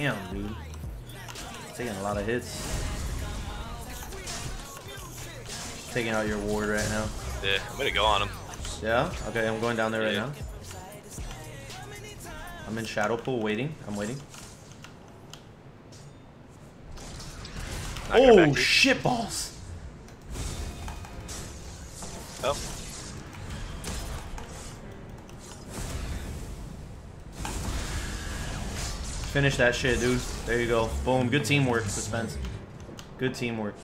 Damn, dude. Taking a lot of hits. Taking out your ward right now. Yeah, I'm gonna go on him. Yeah? Okay, I'm going down there right now. I'm in Shadow Pool waiting. I'm waiting. Knock Oh, shit balls! Oh, Finish that shit, dude. There you go. Boom. Good teamwork, Suspense. Good teamwork.